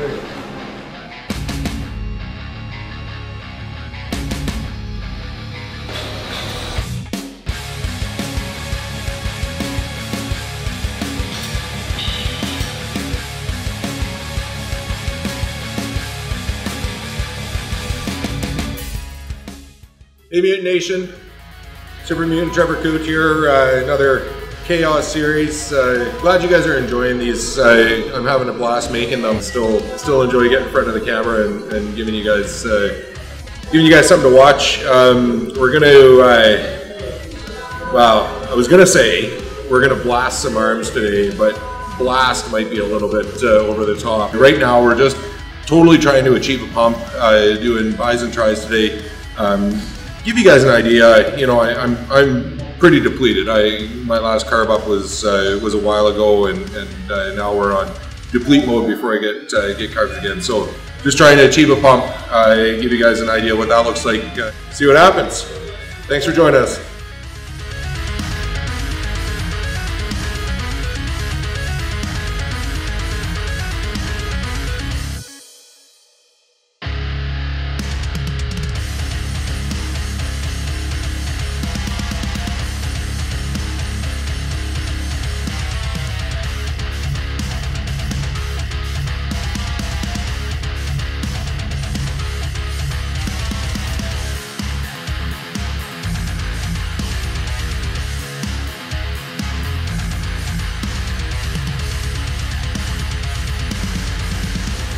Hey Mutant Nation, Super Mutant Trevor Koot here, uh, another Kaos series. Uh, glad you guys are enjoying these. Uh, I'm having a blast making them. Still, still enjoy getting in front of the camera and, and giving you guys, uh, giving you guys something to watch. Um, we're gonna, uh, well, I was gonna say we're gonna blast some arms today, but blast might be a little bit uh, over the top. Right now, we're just totally trying to achieve a pump, doing bis and tris today. Um, give you guys an idea, you know, I, I'm, I'm pretty depleted. I my last carb up was uh, was a while ago, and and uh, now we're on deplete mode before I get uh, get carbs again. So just trying to achieve a pump. I give you guys an idea what that looks like. Uh, see what happens. Thanks for joining us.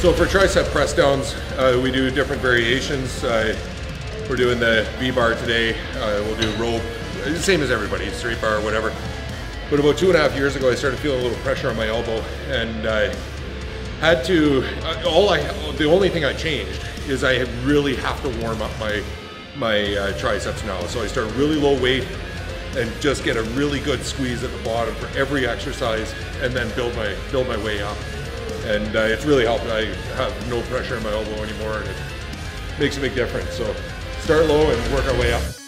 So for tricep press downs, uh, we do different variations. Uh, we're doing the V-bar today. Uh, we'll do rope, same as everybody, straight bar, or whatever. But about two and a half years ago, I started feeling a little pressure on my elbow and I had to, uh, all I, the only thing I changed is I really have to warm up my, my uh, triceps now. So I start really low weight and just get a really good squeeze at the bottom for every exercise and then build my, build my way up and uh, it's really helped. I have no pressure in my elbow anymore, and it makes a big difference. So start low and work our way up.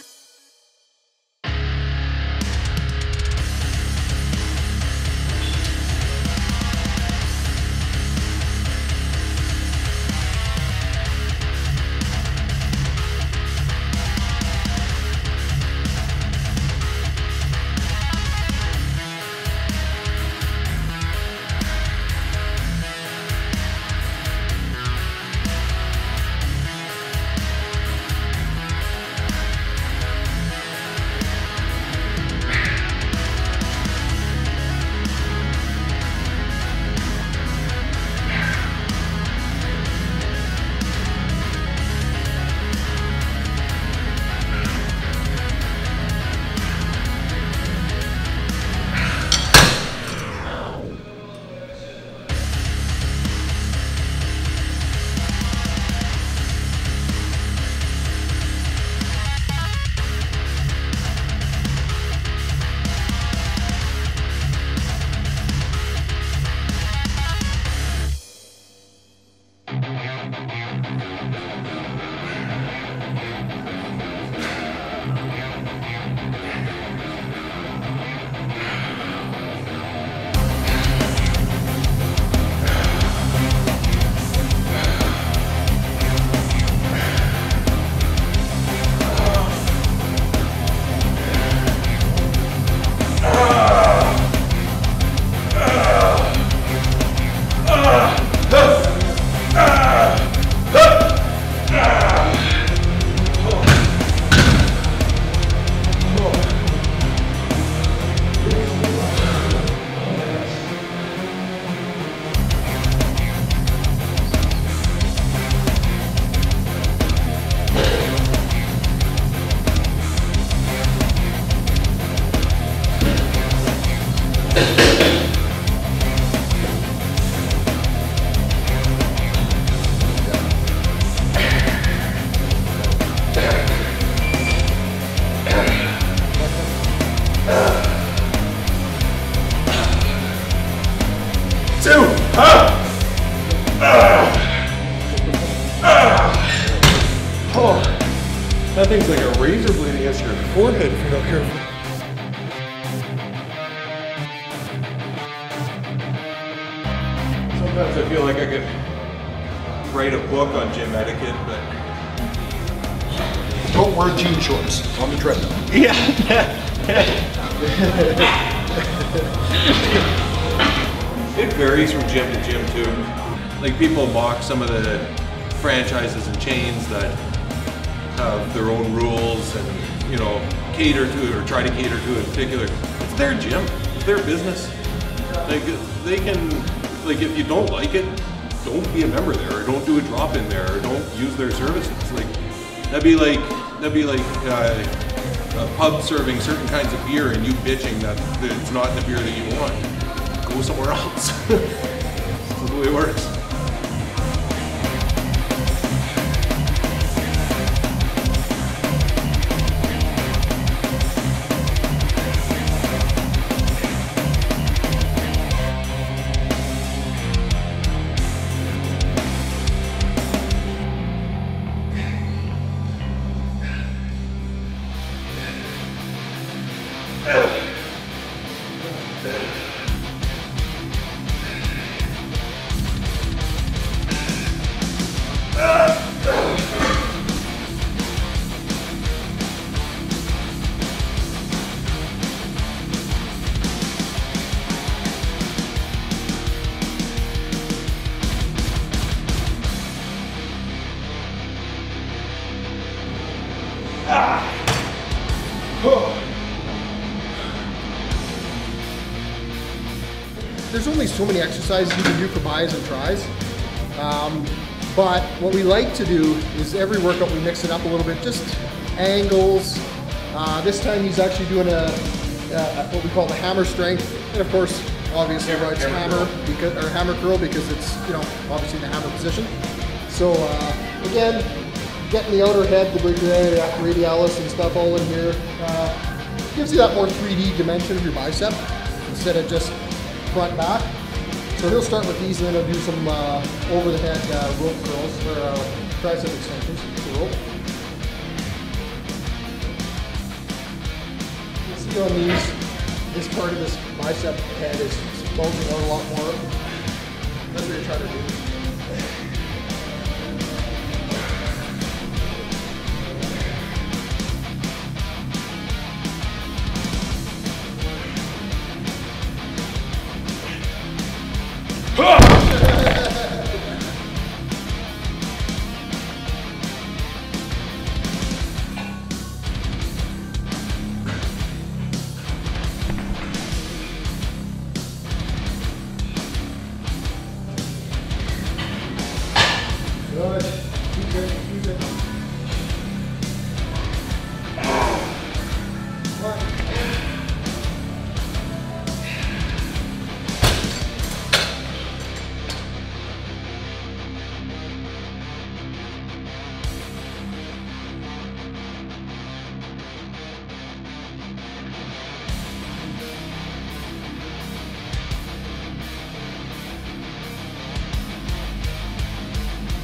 That thing's like a razor blade against your forehead if you're not careful. Sometimes I feel like I could write a book on gym etiquette, but Don't wear jean shorts on the treadmill. Yeah. it varies from gym to gym too. Like people mock some of the franchises and chains that have their own rules and you know cater to it or try to cater to it in particular. It's their gym, it's their business. Like they can, like if you don't like it, don't be a member there, or don't do a drop in there, or don't use their services. Like that'd be like that'd be like uh, a pub serving certain kinds of beer and you bitching that it's not the beer that you want. Go somewhere else. That's the way it works. Only so many exercises you can do for bis and tris. Um, but what we like to do is every workout we mix it up a little bit, just angles. Uh, this time he's actually doing a, a, what we call the hammer strength, and of course, obviously, Hammer- it's hammer hammer curl. because or hammer curl because it's you know obviously the hammer position. So uh, again, getting the outer head, the radialis and stuff all in here uh, gives you that more 3D dimension of your bicep instead of just front back. So he'll start with these and then he'll do some uh, over the head uh, rope curls or uh, tricep extensions with the rope. You'll see on these, this part of this bicep head is bulging out a lot more. That's what you're trying to do.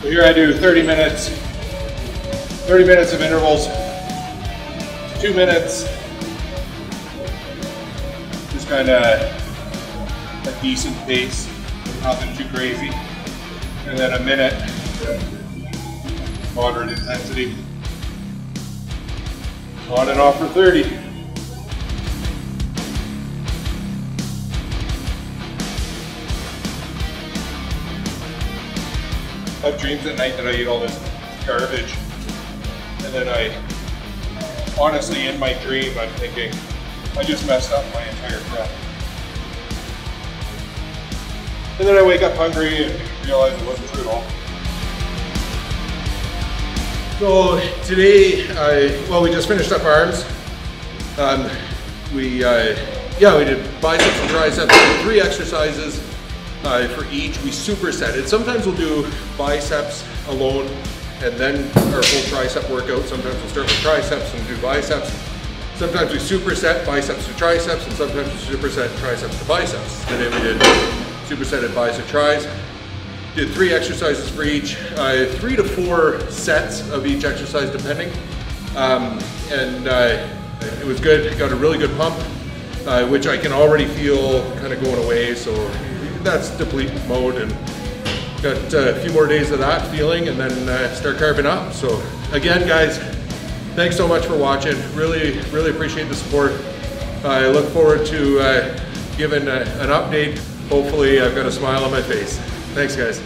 So here I do 30 minutes, 30 minutes of intervals, two minutes, just kind of a decent pace, nothing too crazy, and then a minute, moderate intensity, on and off for 30. Have dreams at night that I eat all this garbage. And then I, honestly, in my dream, I'm thinking, I just messed up my entire prep. And then I wake up hungry and realize it wasn't true at all. So today, I, well, we just finished up arms. Um, we, uh, yeah, we did biceps and triceps, three exercises uh, for each. We supersetted. Sometimes we'll do biceps alone and then our full tricep workout. Sometimes we'll start with triceps and do biceps. Sometimes we superset biceps to triceps and sometimes we superset triceps to biceps. Today we did supersetted bicep tris. Did three exercises for each, uh, three to four sets of each exercise depending. Um, and uh, it was good, got a really good pump, uh, which I can already feel kind of going away. So that's deplete mode and got uh, a few more days of that feeling and then uh, start carving up. So again, guys, thanks so much for watching. Really, really appreciate the support. I look forward to uh, giving a, an update. Hopefully I've got a smile on my face. Thanks guys.